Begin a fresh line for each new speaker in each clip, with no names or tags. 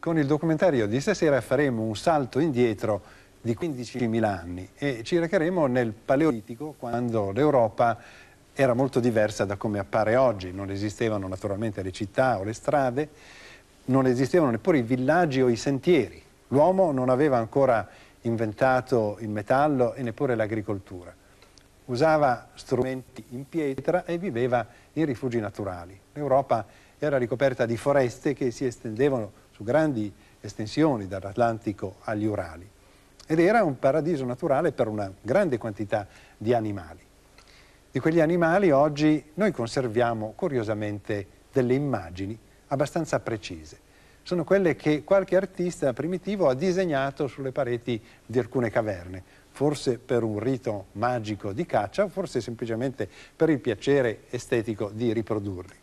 Con il documentario di stasera faremo un salto indietro di 15.000 anni e ci recheremo nel Paleolitico quando l'Europa era molto diversa da come appare oggi. Non esistevano naturalmente le città o le strade, non esistevano neppure i villaggi o i sentieri. L'uomo non aveva ancora inventato il metallo e neppure l'agricoltura. Usava strumenti in pietra e viveva in rifugi naturali. L'Europa era ricoperta di foreste che si estendevano su grandi estensioni dall'Atlantico agli Urali ed era un paradiso naturale per una grande quantità di animali. Di quegli animali oggi noi conserviamo curiosamente delle immagini abbastanza precise. Sono quelle che qualche artista primitivo ha disegnato sulle pareti di alcune caverne, forse per un rito magico di caccia forse semplicemente per il piacere estetico di riprodurli.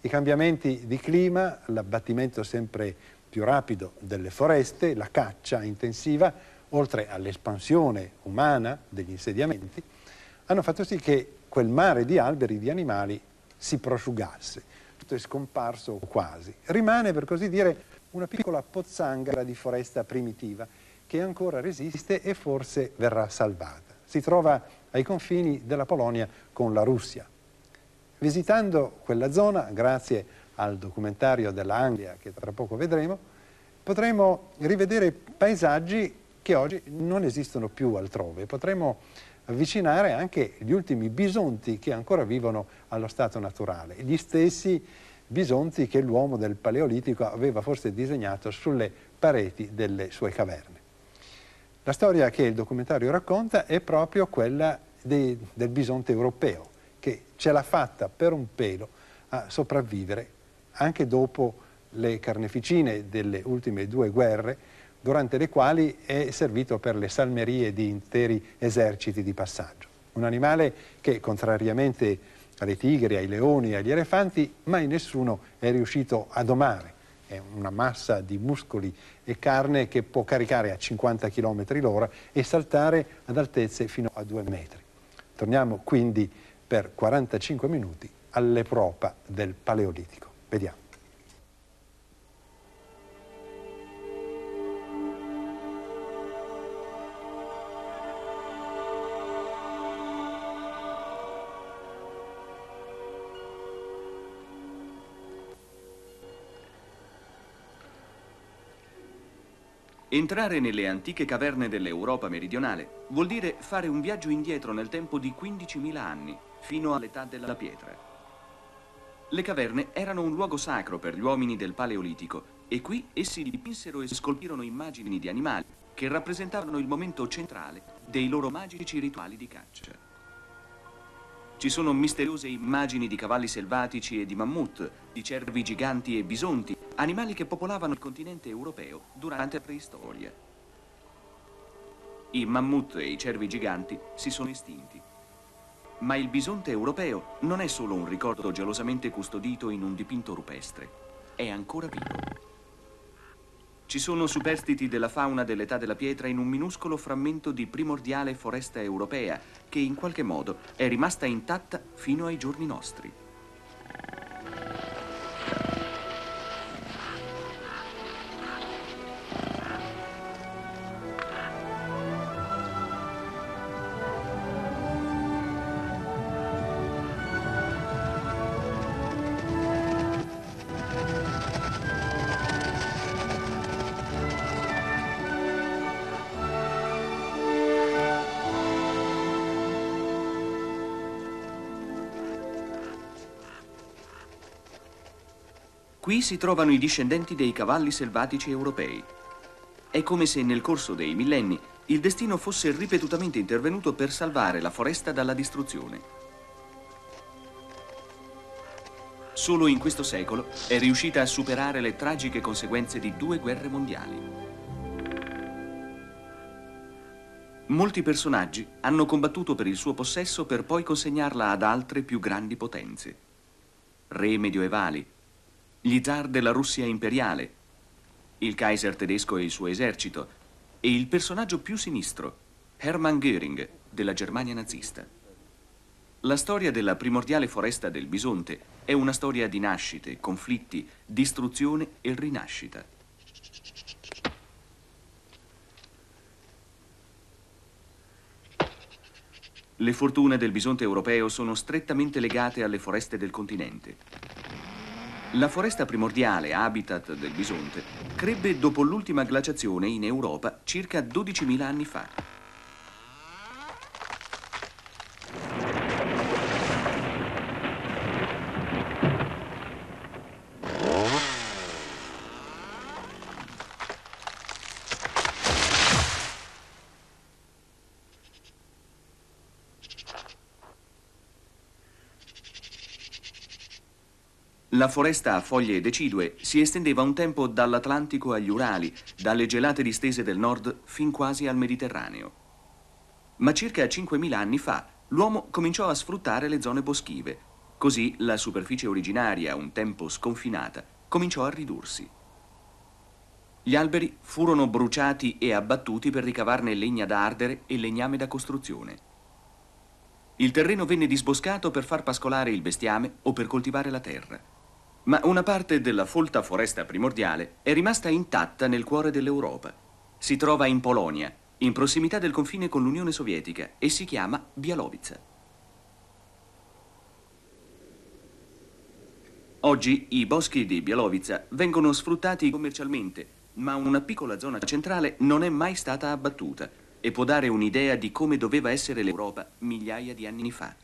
I cambiamenti di clima, l'abbattimento sempre più rapido delle foreste, la caccia intensiva, oltre all'espansione umana degli insediamenti, hanno fatto sì che quel mare di alberi, di animali, si prosciugasse. Tutto è scomparso quasi. Rimane, per così dire, una piccola pozzanghera di foresta primitiva che ancora resiste e forse verrà salvata. Si trova ai confini della Polonia con la Russia. Visitando quella zona, grazie al documentario dell'Anglia che tra poco vedremo, potremo rivedere paesaggi che oggi non esistono più altrove. Potremo avvicinare anche gli ultimi bisonti che ancora vivono allo stato naturale, gli stessi bisonti che l'uomo del Paleolitico aveva forse disegnato sulle pareti delle sue caverne. La storia che il documentario racconta è proprio quella de, del bisonte europeo, che ce l'ha fatta per un pelo a sopravvivere anche dopo le carneficine delle ultime due guerre, durante le quali è servito per le salmerie di interi eserciti di passaggio. Un animale che, contrariamente alle tigri, ai leoni agli elefanti, mai nessuno è riuscito a domare. È una massa di muscoli e carne che può caricare a 50 km l'ora e saltare ad altezze fino a 2 metri. Torniamo quindi per 45 minuti all'Europa del Paleolitico. Vediamo.
Entrare nelle antiche caverne dell'Europa meridionale vuol dire fare un viaggio indietro nel tempo di 15.000 anni, fino all'età della pietra. Le caverne erano un luogo sacro per gli uomini del Paleolitico e qui essi dipinsero e scolpirono immagini di animali che rappresentavano il momento centrale dei loro magici rituali di caccia. Ci sono misteriose immagini di cavalli selvatici e di mammut, di cervi giganti e bisonti, animali che popolavano il continente europeo durante la preistoria. I mammut e i cervi giganti si sono estinti. Ma il bisonte europeo non è solo un ricordo gelosamente custodito in un dipinto rupestre, è ancora vivo. Ci sono superstiti della fauna dell'età della pietra in un minuscolo frammento di primordiale foresta europea che in qualche modo è rimasta intatta fino ai giorni nostri. Qui si trovano i discendenti dei cavalli selvatici europei. È come se nel corso dei millenni il destino fosse ripetutamente intervenuto per salvare la foresta dalla distruzione. Solo in questo secolo è riuscita a superare le tragiche conseguenze di due guerre mondiali. Molti personaggi hanno combattuto per il suo possesso per poi consegnarla ad altre più grandi potenze. Re medioevali, gli zar della Russia imperiale, il Kaiser tedesco e il suo esercito, e il personaggio più sinistro, Hermann Göring, della Germania nazista. La storia della primordiale foresta del Bisonte è una storia di nascite, conflitti, distruzione e rinascita. Le fortune del bisonte europeo sono strettamente legate alle foreste del continente. La foresta primordiale, habitat del bisonte, crebbe dopo l'ultima glaciazione in Europa circa 12.000 anni fa. La foresta a foglie decidue si estendeva un tempo dall'Atlantico agli Urali, dalle gelate distese del nord fin quasi al Mediterraneo. Ma circa 5.000 anni fa l'uomo cominciò a sfruttare le zone boschive. Così la superficie originaria, un tempo sconfinata, cominciò a ridursi. Gli alberi furono bruciati e abbattuti per ricavarne legna da ardere e legname da costruzione. Il terreno venne disboscato per far pascolare il bestiame o per coltivare la terra. Ma una parte della folta foresta primordiale è rimasta intatta nel cuore dell'Europa. Si trova in Polonia, in prossimità del confine con l'Unione Sovietica e si chiama Bialowice. Oggi i boschi di Bialowice vengono sfruttati commercialmente, ma una piccola zona centrale non è mai stata abbattuta e può dare un'idea di come doveva essere l'Europa migliaia di anni fa.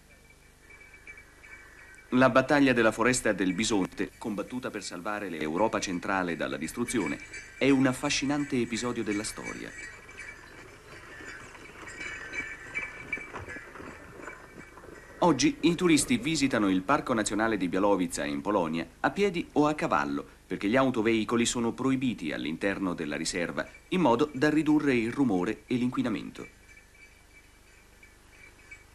La battaglia della foresta del Bisonte, combattuta per salvare l'Europa centrale dalla distruzione, è un affascinante episodio della storia. Oggi i turisti visitano il Parco Nazionale di Bialowice in Polonia a piedi o a cavallo, perché gli autoveicoli sono proibiti all'interno della riserva, in modo da ridurre il rumore e l'inquinamento.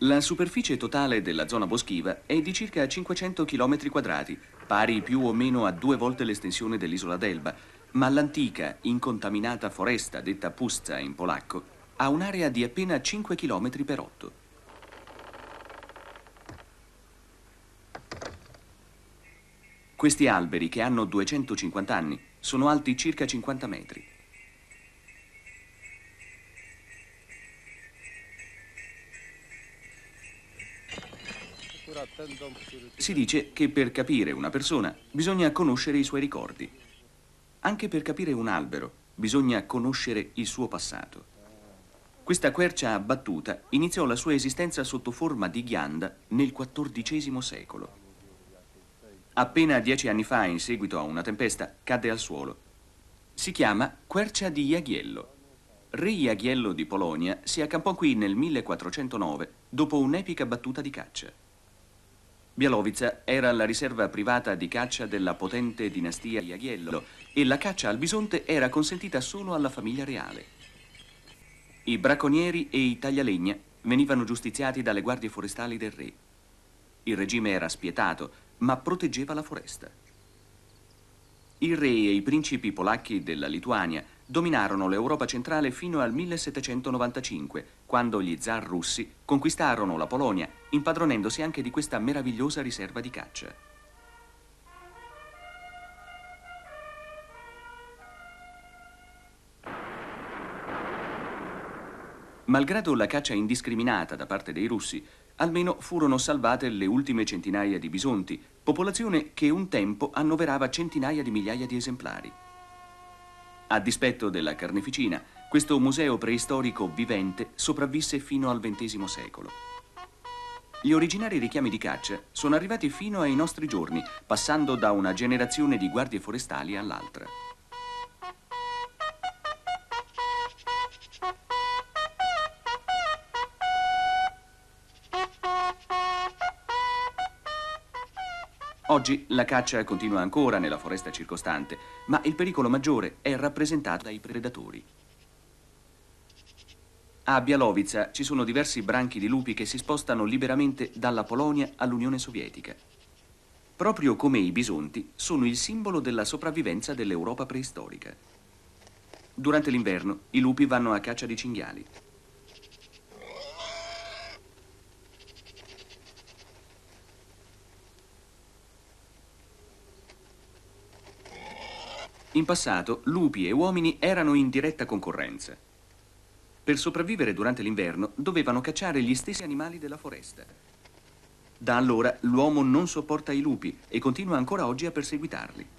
La superficie totale della zona boschiva è di circa 500 km quadrati, pari più o meno a due volte l'estensione dell'isola d'Elba, ma l'antica, incontaminata foresta detta Pustza in polacco ha un'area di appena 5 km per 8. Questi alberi, che hanno 250 anni, sono alti circa 50 metri. Si dice che per capire una persona bisogna conoscere i suoi ricordi. Anche per capire un albero bisogna conoscere il suo passato. Questa quercia abbattuta iniziò la sua esistenza sotto forma di ghianda nel XIV secolo. Appena dieci anni fa, in seguito a una tempesta, cadde al suolo. Si chiama quercia di Jaghiello. Re Jaghiello di Polonia si accampò qui nel 1409 dopo un'epica battuta di caccia. Bialowice era la riserva privata di caccia della potente dinastia Jaghiello e la caccia al bisonte era consentita solo alla famiglia reale. I bracconieri e i taglialegna venivano giustiziati dalle guardie forestali del re. Il regime era spietato, ma proteggeva la foresta. Il re e i principi polacchi della Lituania dominarono l'Europa centrale fino al 1795, quando gli zar russi conquistarono la Polonia, impadronendosi anche di questa meravigliosa riserva di caccia. Malgrado la caccia indiscriminata da parte dei russi, almeno furono salvate le ultime centinaia di bisonti, popolazione che un tempo annoverava centinaia di migliaia di esemplari. A dispetto della carneficina, questo museo preistorico vivente sopravvisse fino al XX secolo. Gli originari richiami di caccia sono arrivati fino ai nostri giorni, passando da una generazione di guardie forestali all'altra. Oggi la caccia continua ancora nella foresta circostante, ma il pericolo maggiore è rappresentato dai predatori. A Bialowice ci sono diversi branchi di lupi che si spostano liberamente dalla Polonia all'Unione Sovietica. Proprio come i bisonti, sono il simbolo della sopravvivenza dell'Europa preistorica. Durante l'inverno i lupi vanno a caccia di cinghiali. In passato lupi e uomini erano in diretta concorrenza. Per sopravvivere durante l'inverno dovevano cacciare gli stessi animali della foresta. Da allora l'uomo non sopporta i lupi e continua ancora oggi a perseguitarli.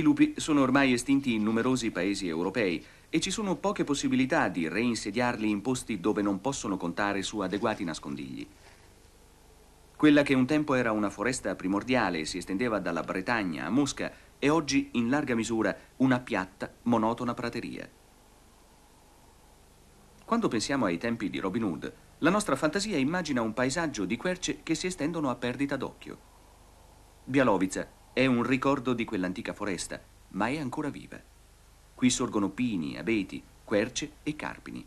I lupi sono ormai estinti in numerosi paesi europei e ci sono poche possibilità di reinsediarli in posti dove non possono contare su adeguati nascondigli. Quella che un tempo era una foresta primordiale e si estendeva dalla Bretagna a Mosca è oggi in larga misura una piatta, monotona prateria. Quando pensiamo ai tempi di Robin Hood, la nostra fantasia immagina un paesaggio di querce che si estendono a perdita d'occhio. Bialovica è un ricordo di quell'antica foresta, ma è ancora viva. Qui sorgono pini, abeti, querce e carpini.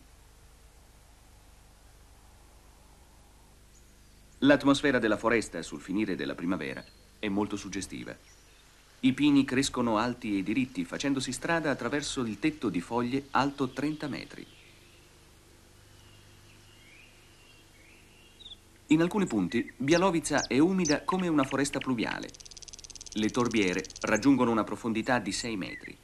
L'atmosfera della foresta sul finire della primavera è molto suggestiva. I pini crescono alti e diritti, facendosi strada attraverso il tetto di foglie alto 30 metri. In alcuni punti, Bialovica è umida come una foresta pluviale le torbiere raggiungono una profondità di 6 metri.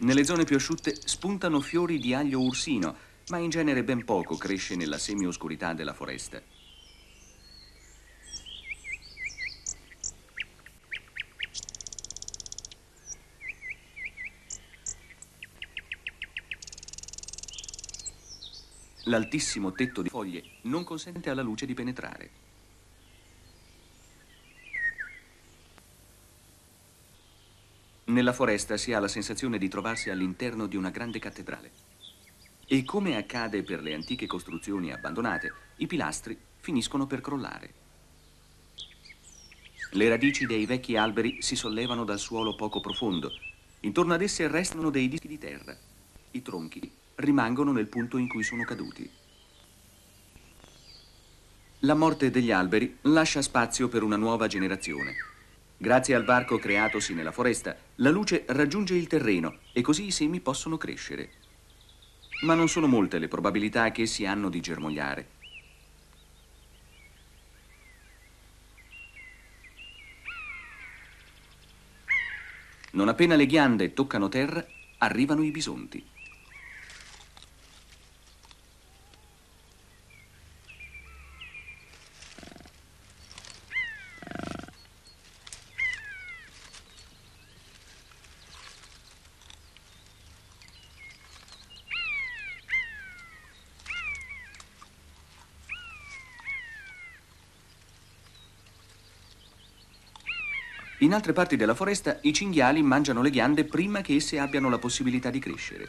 Nelle zone più asciutte spuntano fiori di aglio ursino, ma in genere ben poco cresce nella semioscurità della foresta. L'altissimo tetto di foglie non consente alla luce di penetrare. Nella foresta si ha la sensazione di trovarsi all'interno di una grande cattedrale. E come accade per le antiche costruzioni abbandonate, i pilastri finiscono per crollare. Le radici dei vecchi alberi si sollevano dal suolo poco profondo. Intorno ad esse restano dei dischi di terra. I tronchi rimangono nel punto in cui sono caduti. La morte degli alberi lascia spazio per una nuova generazione. Grazie al varco creatosi nella foresta, la luce raggiunge il terreno e così i semi possono crescere. Ma non sono molte le probabilità che essi hanno di germogliare. Non appena le ghiande toccano terra, arrivano i bisonti. In altre parti della foresta i cinghiali mangiano le ghiande prima che esse abbiano la possibilità di crescere.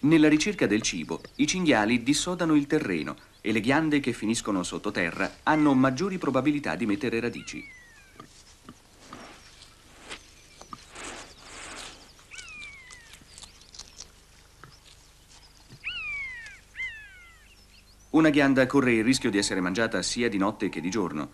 Nella ricerca del cibo, i cinghiali dissodano il terreno e le ghiande che finiscono sottoterra hanno maggiori probabilità di mettere radici. Una ghianda corre il rischio di essere mangiata sia di notte che di giorno.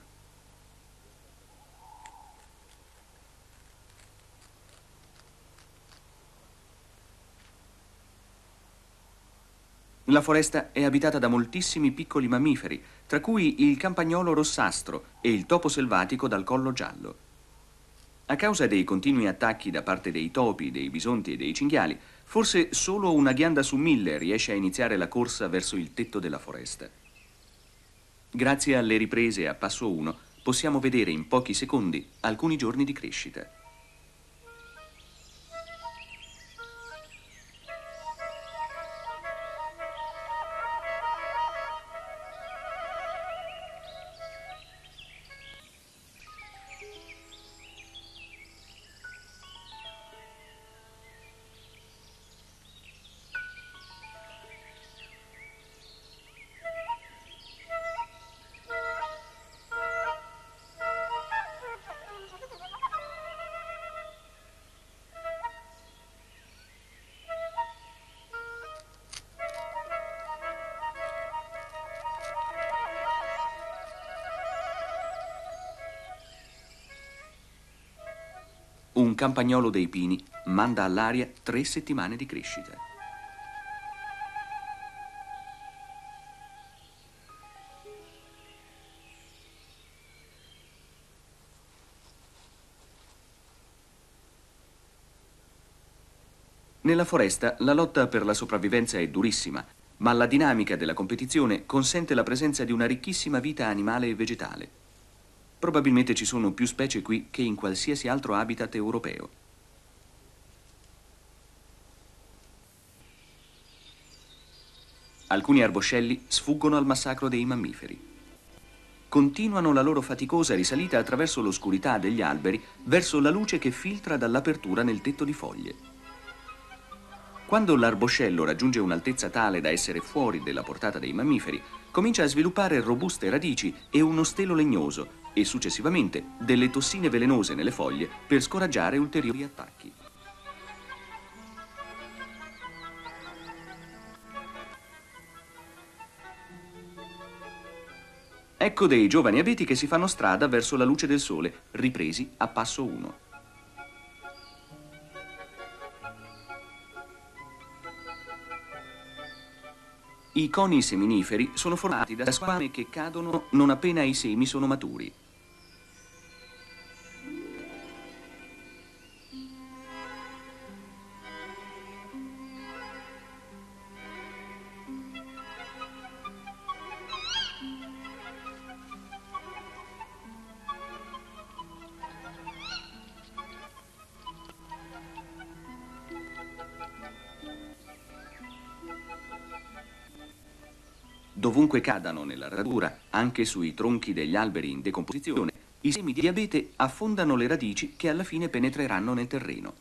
La foresta è abitata da moltissimi piccoli mammiferi, tra cui il campagnolo rossastro e il topo selvatico dal collo giallo. A causa dei continui attacchi da parte dei topi, dei bisonti e dei cinghiali, forse solo una ghianda su mille riesce a iniziare la corsa verso il tetto della foresta. Grazie alle riprese a passo 1 possiamo vedere in pochi secondi alcuni giorni di crescita. Un campagnolo dei pini manda all'aria tre settimane di crescita. Nella foresta la lotta per la sopravvivenza è durissima, ma la dinamica della competizione consente la presenza di una ricchissima vita animale e vegetale. Probabilmente ci sono più specie qui che in qualsiasi altro habitat europeo. Alcuni arboscelli sfuggono al massacro dei mammiferi. Continuano la loro faticosa risalita attraverso l'oscurità degli alberi verso la luce che filtra dall'apertura nel tetto di foglie. Quando l'arboscello raggiunge un'altezza tale da essere fuori della portata dei mammiferi, comincia a sviluppare robuste radici e uno stelo legnoso e successivamente delle tossine velenose nelle foglie per scoraggiare ulteriori attacchi. Ecco dei giovani abeti che si fanno strada verso la luce del sole, ripresi a passo 1. I coni seminiferi sono formati da squame che cadono non appena i semi sono maturi. Dovunque cadano nella radura, anche sui tronchi degli alberi in decomposizione, i semi di abete affondano le radici che alla fine penetreranno nel terreno.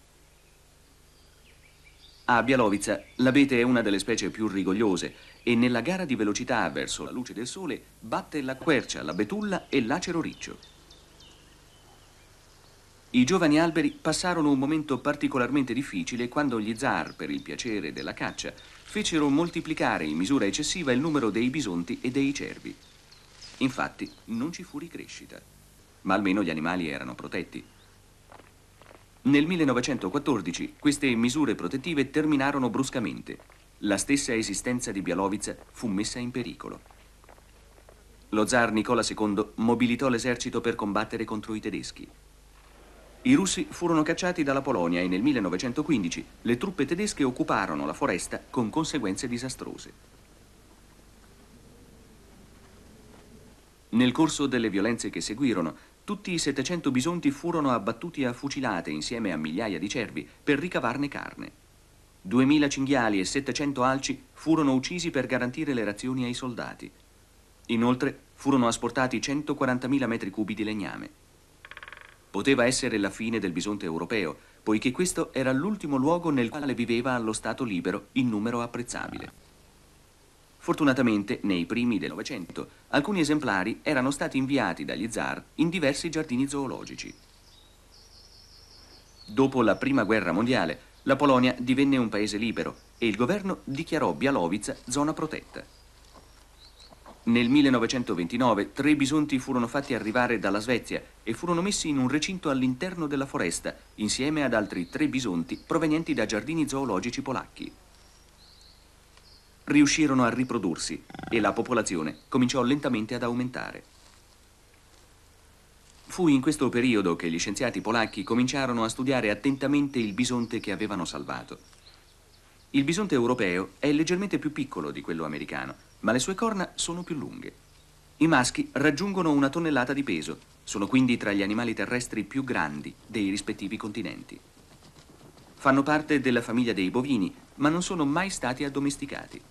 A Bialovica l'abete è una delle specie più rigogliose e nella gara di velocità verso la luce del sole batte la quercia, la betulla e l'acero riccio. I giovani alberi passarono un momento particolarmente difficile quando gli zar, per il piacere della caccia, fecero moltiplicare in misura eccessiva il numero dei bisonti e dei cervi. Infatti non ci fu ricrescita, ma almeno gli animali erano protetti. Nel 1914 queste misure protettive terminarono bruscamente. La stessa esistenza di Bialovica fu messa in pericolo. Lo zar Nicola II mobilitò l'esercito per combattere contro i tedeschi. I russi furono cacciati dalla Polonia e nel 1915 le truppe tedesche occuparono la foresta con conseguenze disastrose. Nel corso delle violenze che seguirono, tutti i 700 bisonti furono abbattuti a fucilate insieme a migliaia di cervi per ricavarne carne. 2000 cinghiali e 700 alci furono uccisi per garantire le razioni ai soldati. Inoltre furono asportati 140.000 metri cubi di legname. Poteva essere la fine del bisonte europeo, poiché questo era l'ultimo luogo nel quale viveva allo stato libero in numero apprezzabile. Fortunatamente, nei primi del Novecento, alcuni esemplari erano stati inviati dagli zar in diversi giardini zoologici. Dopo la Prima Guerra Mondiale, la Polonia divenne un paese libero e il governo dichiarò Bialowice zona protetta. Nel 1929 tre bisonti furono fatti arrivare dalla Svezia e furono messi in un recinto all'interno della foresta, insieme ad altri tre bisonti provenienti da giardini zoologici polacchi. Riuscirono a riprodursi e la popolazione cominciò lentamente ad aumentare. Fu in questo periodo che gli scienziati polacchi cominciarono a studiare attentamente il bisonte che avevano salvato. Il bisonte europeo è leggermente più piccolo di quello americano, ma le sue corna sono più lunghe. I maschi raggiungono una tonnellata di peso, sono quindi tra gli animali terrestri più grandi dei rispettivi continenti. Fanno parte della famiglia dei bovini, ma non sono mai stati addomesticati.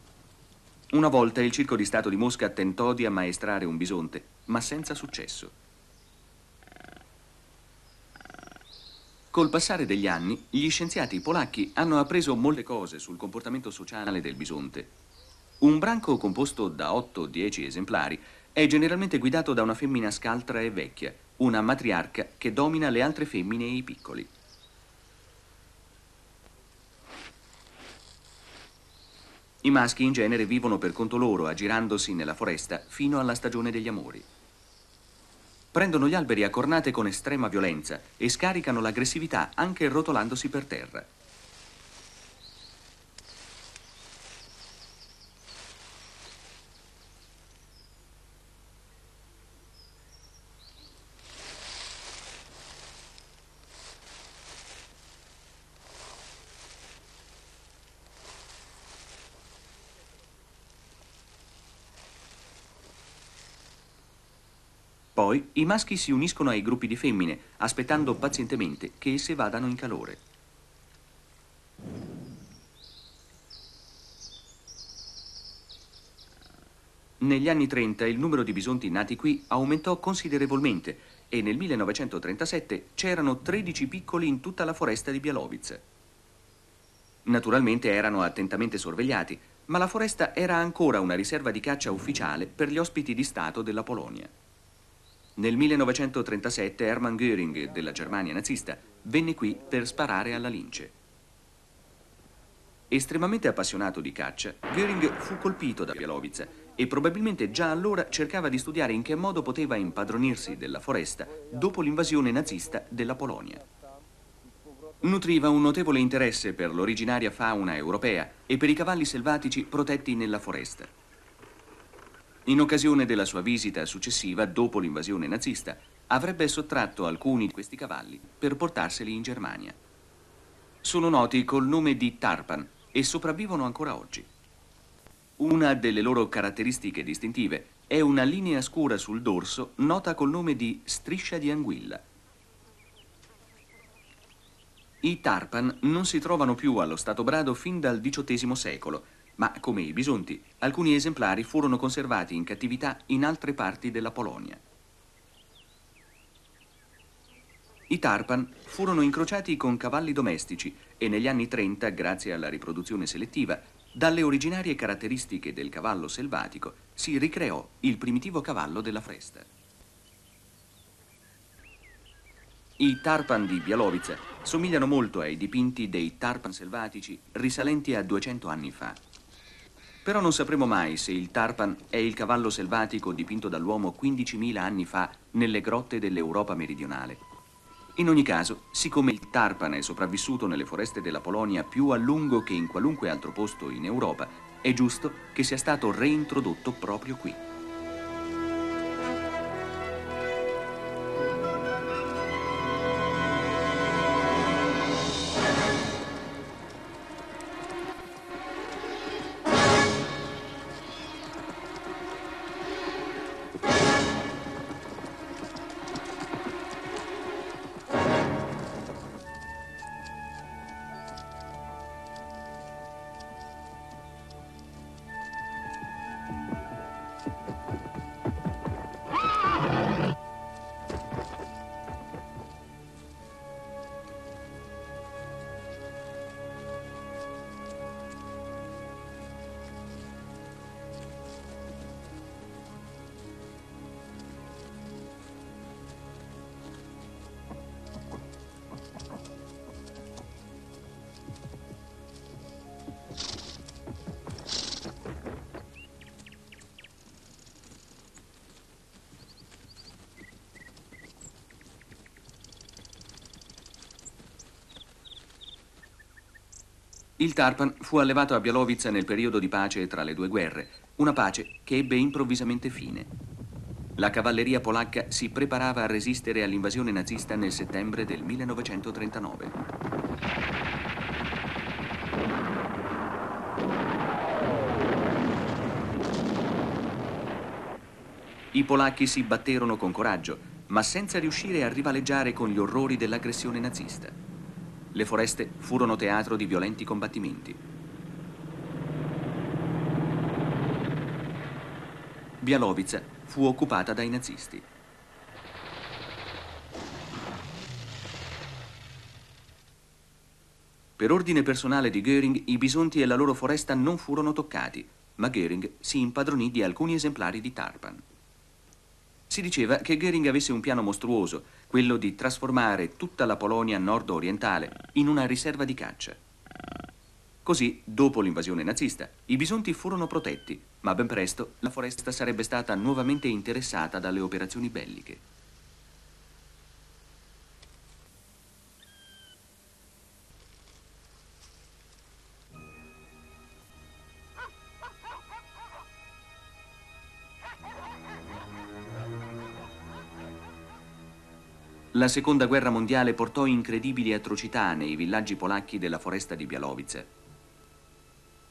Una volta il Circo di Stato di Mosca tentò di ammaestrare un bisonte, ma senza successo. Col passare degli anni, gli scienziati polacchi hanno appreso molte cose sul comportamento sociale del bisonte un branco composto da 8-10 esemplari è generalmente guidato da una femmina scaltra e vecchia, una matriarca che domina le altre femmine e i piccoli. I maschi in genere vivono per conto loro, aggirandosi nella foresta fino alla stagione degli amori. prendono gli alberi a cornate con estrema violenza e scaricano l'aggressività anche rotolandosi per terra. Poi i maschi si uniscono ai gruppi di femmine, aspettando pazientemente che esse vadano in calore. Negli anni 30 il numero di bisonti nati qui aumentò considerevolmente e nel 1937 c'erano 13 piccoli in tutta la foresta di Bialovice. Naturalmente erano attentamente sorvegliati, ma la foresta era ancora una riserva di caccia ufficiale per gli ospiti di Stato della Polonia. Nel 1937 Hermann Göring della Germania nazista venne qui per sparare alla lince. Estremamente appassionato di caccia, Göring fu colpito da Bialovica e probabilmente già allora cercava di studiare in che modo poteva impadronirsi della foresta dopo l'invasione nazista della Polonia. Nutriva un notevole interesse per l'originaria fauna europea e per i cavalli selvatici protetti nella foresta. In occasione della sua visita successiva, dopo l'invasione nazista, avrebbe sottratto alcuni di questi cavalli per portarseli in Germania. Sono noti col nome di Tarpan e sopravvivono ancora oggi. Una delle loro caratteristiche distintive è una linea scura sul dorso nota col nome di striscia di anguilla. I tarpan non si trovano più allo stato brado fin dal XVIII secolo ma come i bisonti, alcuni esemplari furono conservati in cattività in altre parti della Polonia. I tarpan furono incrociati con cavalli domestici e negli anni 30, grazie alla riproduzione selettiva, dalle originarie caratteristiche del cavallo selvatico si ricreò il primitivo cavallo della fresta. I tarpan di Bialovica somigliano molto ai dipinti dei tarpan selvatici risalenti a 200 anni fa. Però non sapremo mai se il tarpan è il cavallo selvatico dipinto dall'uomo 15.000 anni fa nelle grotte dell'Europa meridionale. In ogni caso, siccome il tarpan è sopravvissuto nelle foreste della Polonia più a lungo che in qualunque altro posto in Europa, è giusto che sia stato reintrodotto proprio qui. Il Tarpan fu allevato a Bialovica nel periodo di pace tra le due guerre, una pace che ebbe improvvisamente fine. La cavalleria polacca si preparava a resistere all'invasione nazista nel settembre del 1939. I polacchi si batterono con coraggio, ma senza riuscire a rivaleggiare con gli orrori dell'aggressione nazista. Le foreste furono teatro di violenti combattimenti. Bialovica fu occupata dai nazisti. Per ordine personale di Göring, i bisonti e la loro foresta non furono toccati, ma Göring si impadronì di alcuni esemplari di tarpan. Si diceva che Göring avesse un piano mostruoso, quello di trasformare tutta la Polonia nord-orientale in una riserva di caccia. Così, dopo l'invasione nazista, i bisonti furono protetti, ma ben presto la foresta sarebbe stata nuovamente interessata dalle operazioni belliche. La seconda guerra mondiale portò incredibili atrocità nei villaggi polacchi della foresta di Bialowice.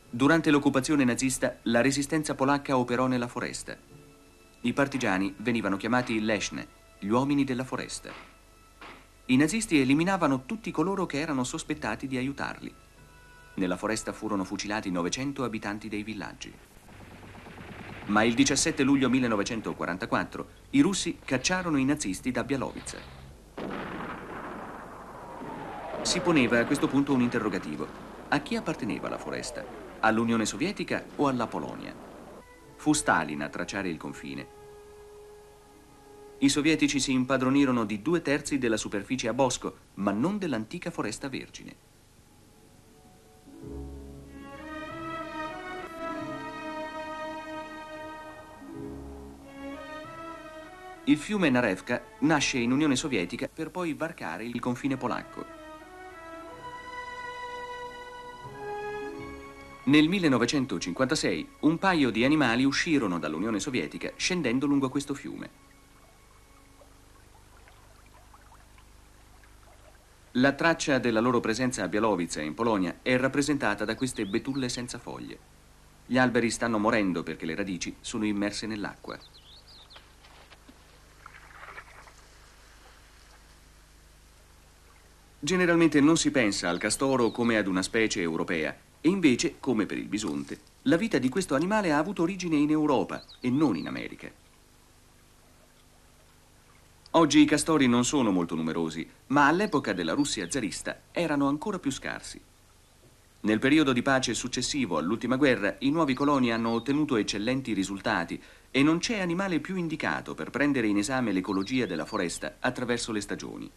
Durante l'occupazione nazista la resistenza polacca operò nella foresta. I partigiani venivano chiamati Leszne, gli uomini della foresta. I nazisti eliminavano tutti coloro che erano sospettati di aiutarli. Nella foresta furono fucilati 900 abitanti dei villaggi. Ma il 17 luglio 1944 i russi cacciarono i nazisti da Bialowice. Si poneva a questo punto un interrogativo. A chi apparteneva la foresta? All'Unione Sovietica o alla Polonia? Fu Stalin a tracciare il confine. I sovietici si impadronirono di due terzi della superficie a bosco, ma non dell'antica foresta vergine. Il fiume Narevka nasce in Unione Sovietica per poi varcare il confine polacco. Nel 1956 un paio di animali uscirono dall'Unione Sovietica scendendo lungo questo fiume. La traccia della loro presenza a Bialowice in Polonia è rappresentata da queste betulle senza foglie. Gli alberi stanno morendo perché le radici sono immerse nell'acqua. Generalmente non si pensa al castoro come ad una specie europea e invece, come per il bisonte, la vita di questo animale ha avuto origine in Europa e non in America. Oggi i castori non sono molto numerosi, ma all'epoca della Russia zarista erano ancora più scarsi. Nel periodo di pace successivo all'ultima guerra, i nuovi coloni hanno ottenuto eccellenti risultati e non c'è animale più indicato per prendere in esame l'ecologia della foresta attraverso le stagioni.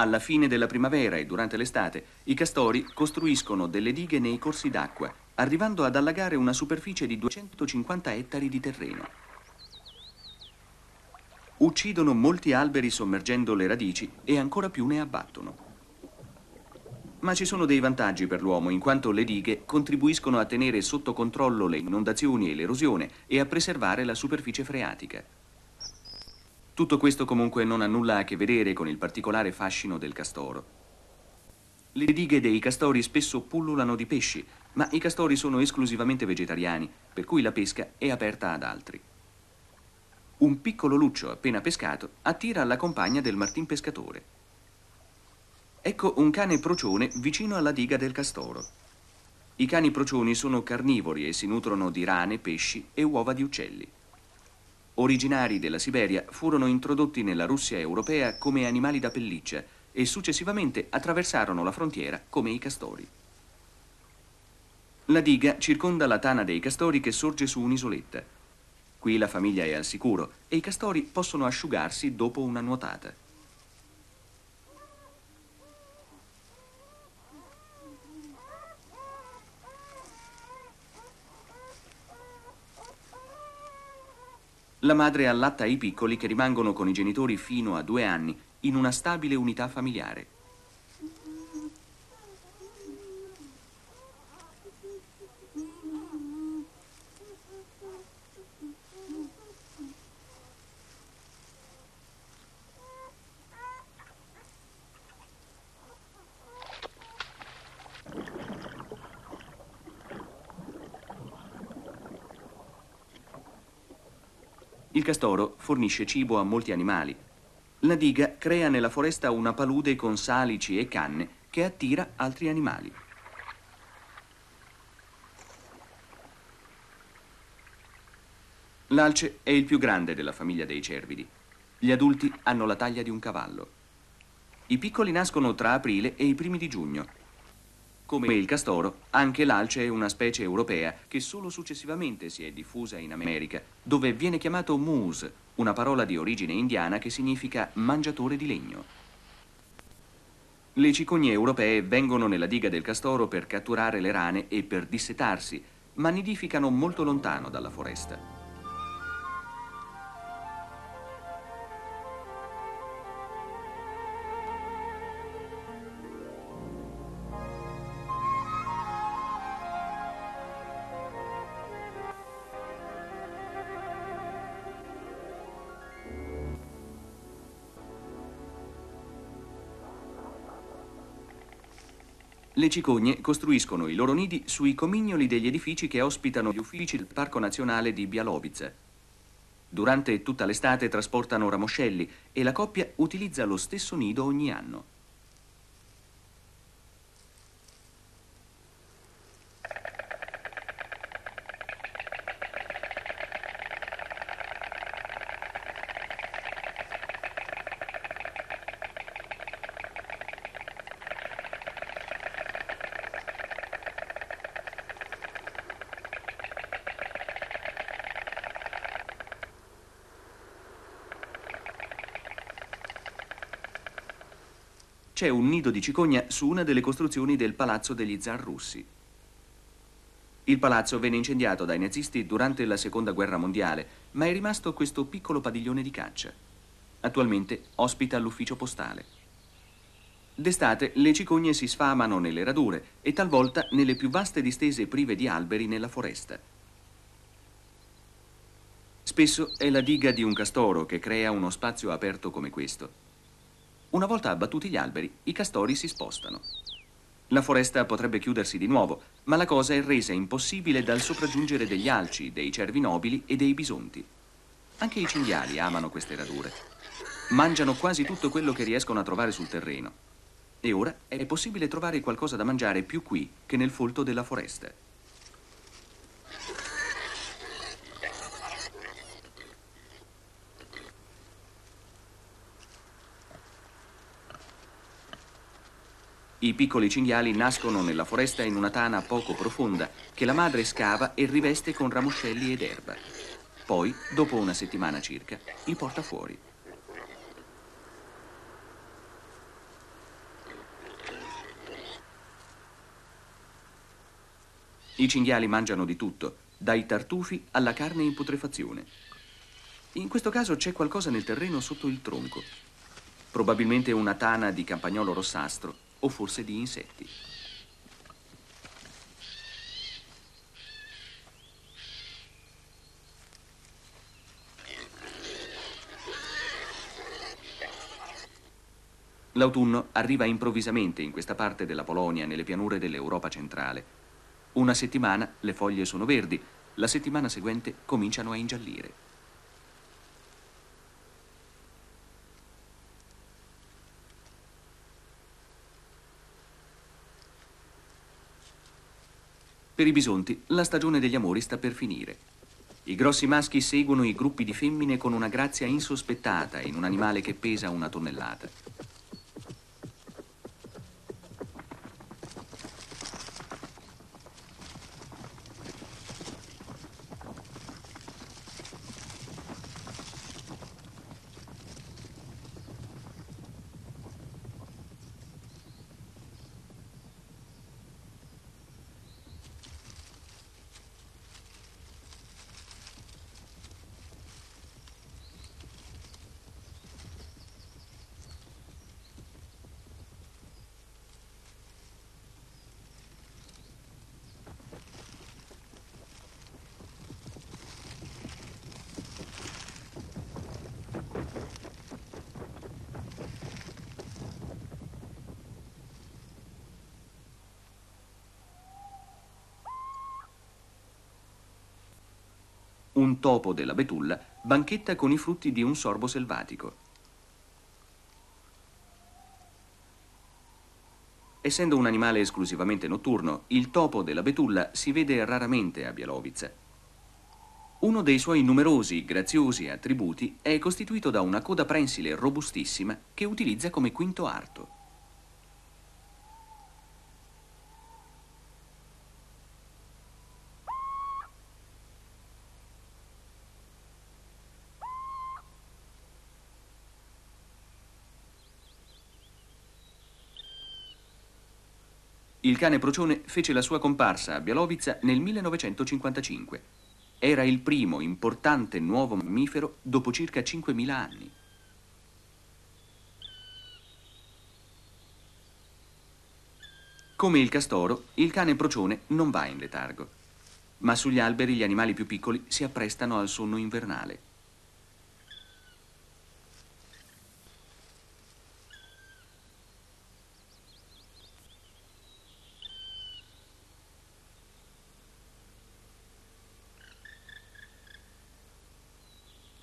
Alla fine della primavera e durante l'estate, i castori costruiscono delle dighe nei corsi d'acqua, arrivando ad allagare una superficie di 250 ettari di terreno. Uccidono molti alberi sommergendo le radici e ancora più ne abbattono. Ma ci sono dei vantaggi per l'uomo, in quanto le dighe contribuiscono a tenere sotto controllo le inondazioni e l'erosione e a preservare la superficie freatica. Tutto questo comunque non ha nulla a che vedere con il particolare fascino del castoro. Le dighe dei castori spesso pullulano di pesci, ma i castori sono esclusivamente vegetariani, per cui la pesca è aperta ad altri. Un piccolo luccio appena pescato attira la compagna del martin pescatore. Ecco un cane procione vicino alla diga del castoro. I cani procioni sono carnivori e si nutrono di rane, pesci e uova di uccelli originari della Siberia, furono introdotti nella Russia europea come animali da pelliccia e successivamente attraversarono la frontiera come i castori. La diga circonda la tana dei castori che sorge su un'isoletta. Qui la famiglia è al sicuro e i castori possono asciugarsi dopo una nuotata. La madre allatta i piccoli che rimangono con i genitori fino a due anni in una stabile unità familiare. Castoro fornisce cibo a molti animali. La diga crea nella foresta una palude con salici e canne che attira altri animali. L'alce è il più grande della famiglia dei cervidi. Gli adulti hanno la taglia di un cavallo. I piccoli nascono tra aprile e i primi di giugno come il castoro, anche l'alce è una specie europea che solo successivamente si è diffusa in America, dove viene chiamato moose, una parola di origine indiana che significa mangiatore di legno. Le cicogne europee vengono nella diga del castoro per catturare le rane e per dissetarsi, ma nidificano molto lontano dalla foresta. Le cicogne costruiscono i loro nidi sui comignoli degli edifici che ospitano gli uffici del Parco Nazionale di Bialovice. Durante tutta l'estate trasportano ramoscelli e la coppia utilizza lo stesso nido ogni anno. C'è un nido di cicogna su una delle costruzioni del palazzo degli zar russi. Il palazzo venne incendiato dai nazisti durante la seconda guerra mondiale, ma è rimasto questo piccolo padiglione di caccia. Attualmente ospita l'ufficio postale. D'estate le cicogne si sfamano nelle radure e talvolta nelle più vaste distese prive di alberi nella foresta. Spesso è la diga di un castoro che crea uno spazio aperto come questo. Una volta abbattuti gli alberi, i castori si spostano. La foresta potrebbe chiudersi di nuovo, ma la cosa è resa impossibile dal sopraggiungere degli alci, dei cervi nobili e dei bisonti. Anche i cinghiali amano queste radure. Mangiano quasi tutto quello che riescono a trovare sul terreno. E ora è possibile trovare qualcosa da mangiare più qui che nel folto della foresta. I piccoli cinghiali nascono nella foresta in una tana poco profonda che la madre scava e riveste con ramoscelli ed erba. Poi, dopo una settimana circa, li porta fuori. I cinghiali mangiano di tutto, dai tartufi alla carne in putrefazione. In questo caso c'è qualcosa nel terreno sotto il tronco. Probabilmente una tana di campagnolo rossastro o forse di insetti. L'autunno arriva improvvisamente in questa parte della Polonia, nelle pianure dell'Europa centrale. Una settimana le foglie sono verdi, la settimana seguente cominciano a ingiallire. Per i bisonti la stagione degli amori sta per finire. I grossi maschi seguono i gruppi di femmine con una grazia insospettata in un animale che pesa una tonnellata. Un topo della betulla banchetta con i frutti di un sorbo selvatico. Essendo un animale esclusivamente notturno, il topo della betulla si vede raramente a Bialovice. Uno dei suoi numerosi, graziosi attributi è costituito da una coda prensile robustissima che utilizza come quinto arto. Il cane procione fece la sua comparsa a Bialovica nel 1955. Era il primo importante nuovo mammifero dopo circa 5.000 anni. Come il castoro, il cane procione non va in letargo, ma sugli alberi gli animali più piccoli si apprestano al sonno invernale.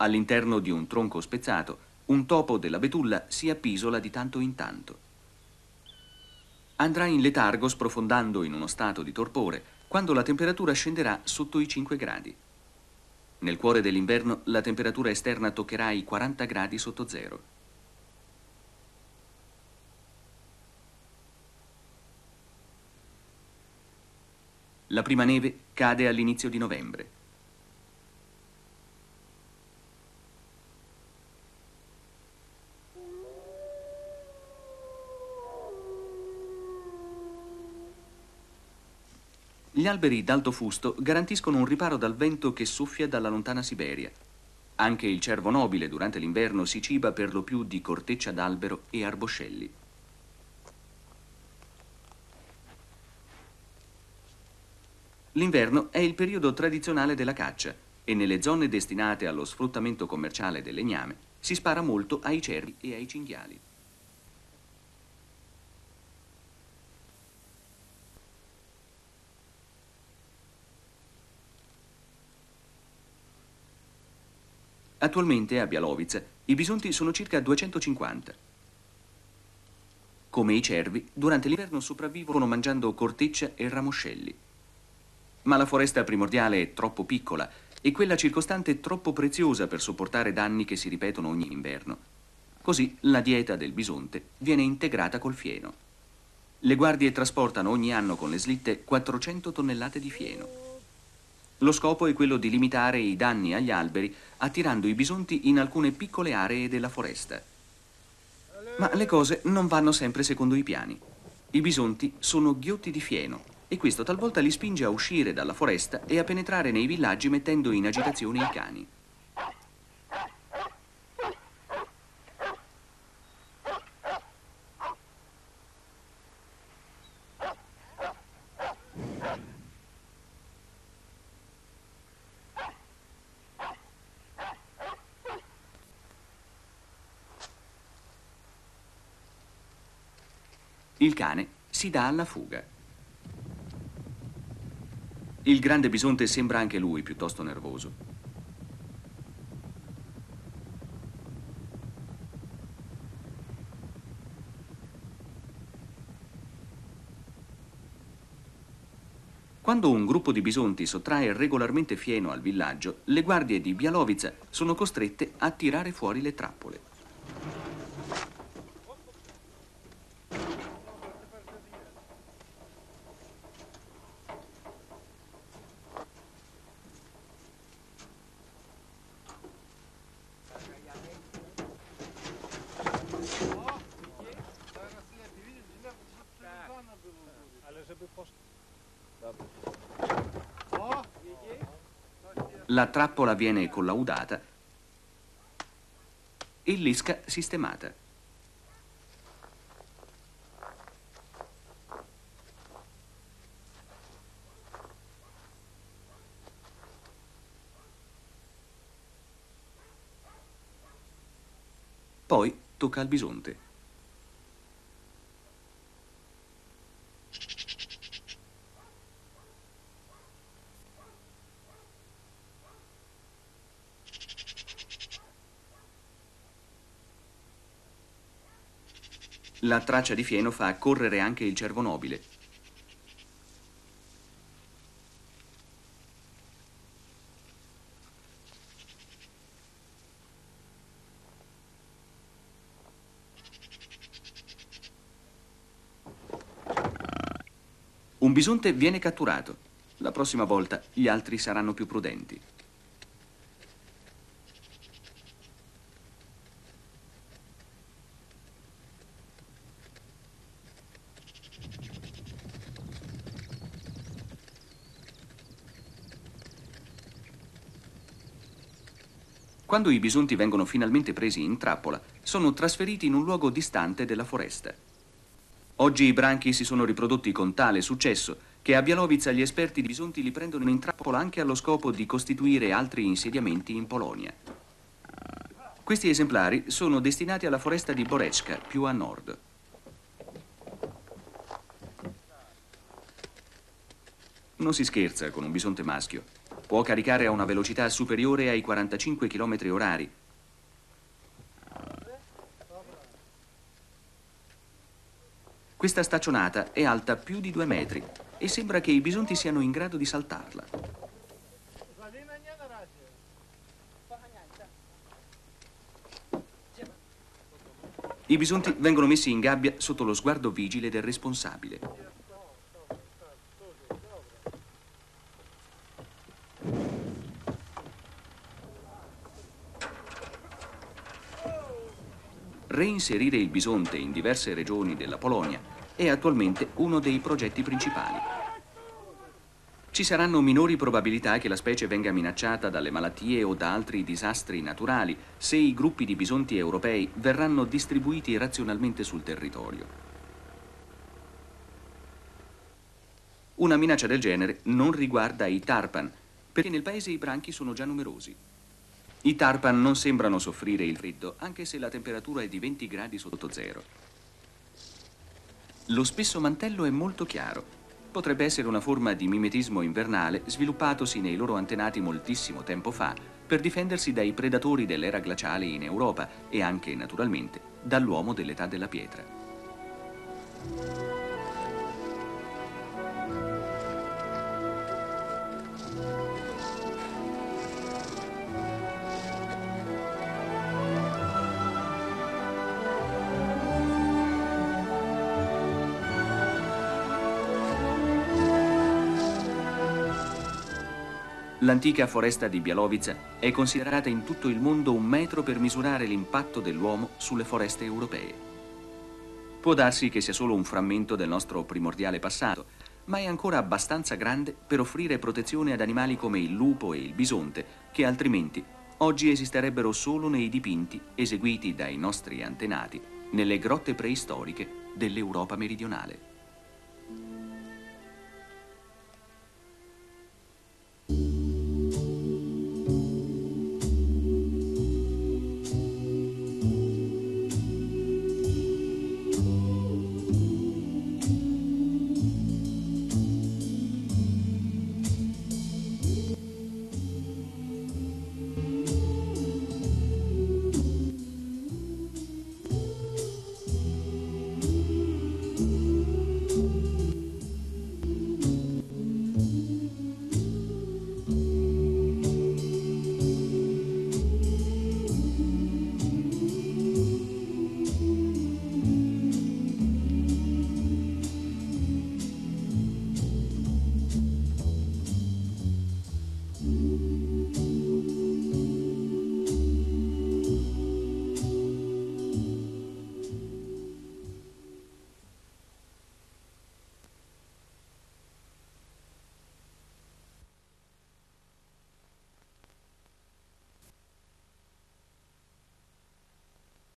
All'interno di un tronco spezzato, un topo della betulla si appisola di tanto in tanto. Andrà in letargo sprofondando in uno stato di torpore quando la temperatura scenderà sotto i 5 gradi. Nel cuore dell'inverno la temperatura esterna toccherà i 40 gradi sotto zero. La prima neve cade all'inizio di novembre. Gli alberi d'alto fusto garantiscono un riparo dal vento che soffia dalla lontana Siberia. Anche il cervo nobile durante l'inverno si ciba per lo più di corteccia d'albero e arboscelli. L'inverno è il periodo tradizionale della caccia e nelle zone destinate allo sfruttamento commerciale del legname si spara molto ai cervi e ai cinghiali. Attualmente a Bialovice i bisonti sono circa 250. Come i cervi, durante l'inverno sopravvivono mangiando corteccia e ramoscelli. Ma la foresta primordiale è troppo piccola e quella circostante troppo preziosa per sopportare danni che si ripetono ogni inverno. Così la dieta del bisonte viene integrata col fieno. Le guardie trasportano ogni anno con le slitte 400 tonnellate di fieno. Lo scopo è quello di limitare i danni agli alberi attirando i bisonti in alcune piccole aree della foresta. Ma le cose non vanno sempre secondo i piani. I bisonti sono ghiotti di fieno e questo talvolta li spinge a uscire dalla foresta e a penetrare nei villaggi mettendo in agitazione i cani. Il cane si dà alla fuga. Il grande bisonte sembra anche lui piuttosto nervoso. Quando un gruppo di bisonti sottrae regolarmente fieno al villaggio, le guardie di Bialovica sono costrette a tirare fuori le trappole. La trappola viene collaudata e l'esca sistemata. Poi tocca al bisonte. La traccia di fieno fa correre anche il cervo nobile. Un bisonte viene catturato. La prossima volta gli altri saranno più prudenti. Quando i bisonti vengono finalmente presi in trappola, sono trasferiti in un luogo distante della foresta. Oggi i branchi si sono riprodotti con tale successo che a Bialovica gli esperti di bisonti li prendono in trappola anche allo scopo di costituire altri insediamenti in Polonia. Questi esemplari sono destinati alla foresta di Borecka, più a nord. Non si scherza con un bisonte maschio. Può caricare a una velocità superiore ai 45 km orari. Questa staccionata è alta più di due metri e sembra che i bisonti siano in grado di saltarla. I bisonti vengono messi in gabbia sotto lo sguardo vigile del responsabile. Reinserire il bisonte in diverse regioni della Polonia è attualmente uno dei progetti principali. Ci saranno minori probabilità che la specie venga minacciata dalle malattie o da altri disastri naturali se i gruppi di bisonti europei verranno distribuiti razionalmente sul territorio. Una minaccia del genere non riguarda i tarpan, perché nel paese i branchi sono già numerosi. I tarpan non sembrano soffrire il freddo, anche se la temperatura è di 20 gradi sotto zero. Lo spesso mantello è molto chiaro. Potrebbe essere una forma di mimetismo invernale sviluppatosi nei loro antenati moltissimo tempo fa per difendersi dai predatori dell'era glaciale in Europa e anche, naturalmente, dall'uomo dell'età della pietra. L'antica foresta di Bialowice è considerata in tutto il mondo un metro per misurare l'impatto dell'uomo sulle foreste europee. Può darsi che sia solo un frammento del nostro primordiale passato, ma è ancora abbastanza grande per offrire protezione ad animali come il lupo e il bisonte, che altrimenti oggi esisterebbero solo nei dipinti eseguiti dai nostri antenati nelle grotte preistoriche dell'Europa meridionale.